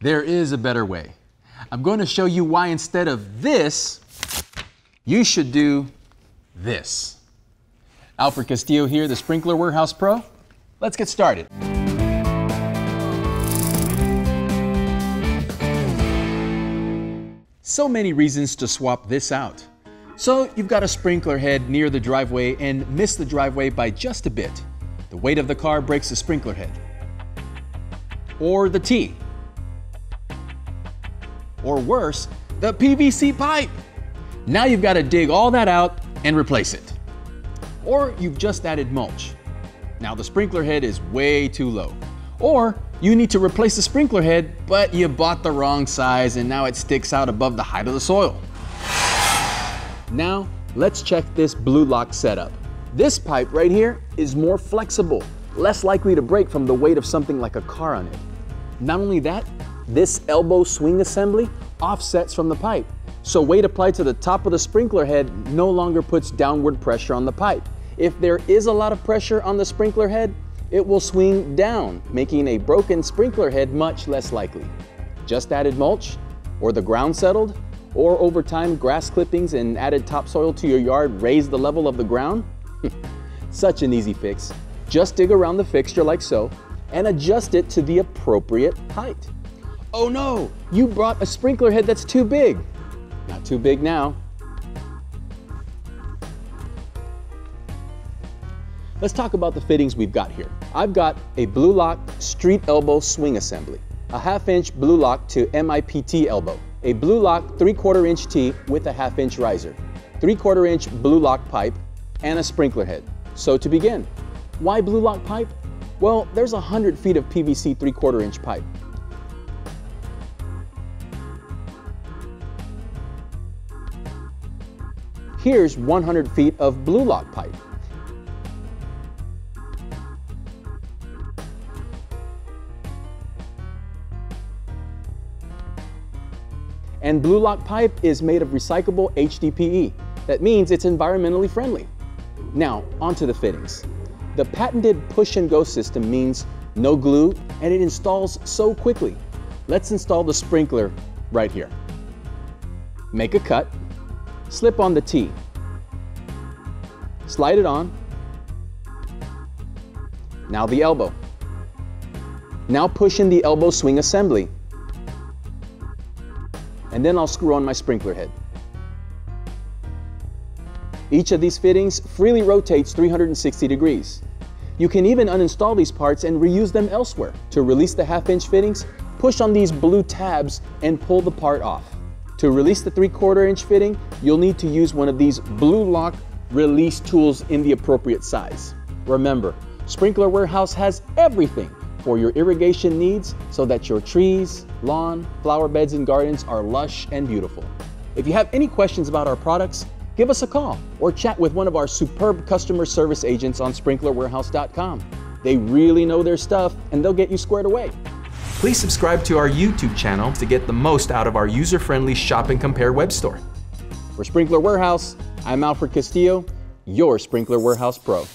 There is a better way. I'm going to show you why instead of this, you should do this. Alfred Castillo here, the Sprinkler Warehouse Pro. Let's get started. So many reasons to swap this out. So you've got a sprinkler head near the driveway and miss the driveway by just a bit. The weight of the car breaks the sprinkler head. Or the T. Or worse, the PVC pipe. Now you've got to dig all that out and replace it. Or you've just added mulch. Now the sprinkler head is way too low. Or you need to replace the sprinkler head, but you bought the wrong size and now it sticks out above the height of the soil. Now, let's check this Blu-Lock setup. This pipe right here is more flexible, less likely to break from the weight of something like a car on it. Not only that, this elbow swing assembly offsets from the pipe. So weight applied to the top of the sprinkler head no longer puts downward pressure on the pipe. If there is a lot of pressure on the sprinkler head, it will swing down, making a broken sprinkler head much less likely. Just added mulch, or the ground settled, or over time grass clippings and added topsoil to your yard raise the level of the ground? Such an easy fix. Just dig around the fixture like so and adjust it to the appropriate height. Oh no, you brought a sprinkler head that's too big. Not too big now. Let's talk about the fittings we've got here. I've got a Blu-Lock street elbow swing assembly, a half inch Blu-Lock to MIPT elbow, a Blu-Lock 3 quarter inch T with a half inch riser, 3 quarter inch Blu-Lock pipe, and a sprinkler head. So to begin, why Blu-Lock pipe? Well, there's 100 feet of PVC 3 quarter inch pipe. Here's 100 feet of Blu-Lock pipe. And Blu-Lock pipe is made of recyclable HDPE. That means it's environmentally friendly. Now, onto the fittings. The patented push and go system means no glue and it installs so quickly. Let's install the sprinkler right here. Make a cut, slip on the T, slide it on, now the elbow. Now push in the elbow swing assembly and then I'll screw on my sprinkler head. Each of these fittings freely rotates 360 degrees. You can even uninstall these parts and reuse them elsewhere. To release the half inch fittings, push on these blue tabs and pull the part off. To release the 3 quarter inch fitting, you'll need to use one of these Blu-Lock release tools in the appropriate size. Remember, Sprinkler Warehouse has everything for your irrigation needs so that your trees, lawn, flower beds, and gardens are lush and beautiful. If you have any questions about our products, give us a call or chat with one of our superb customer service agents on sprinklerwarehouse.com. They really know their stuff and they'll get you squared away. Please subscribe to our YouTube channel to get the most out of our user-friendly shop and compare web store. For Sprinkler Warehouse, I'm Alfred Castillo, your Sprinkler Warehouse Pro.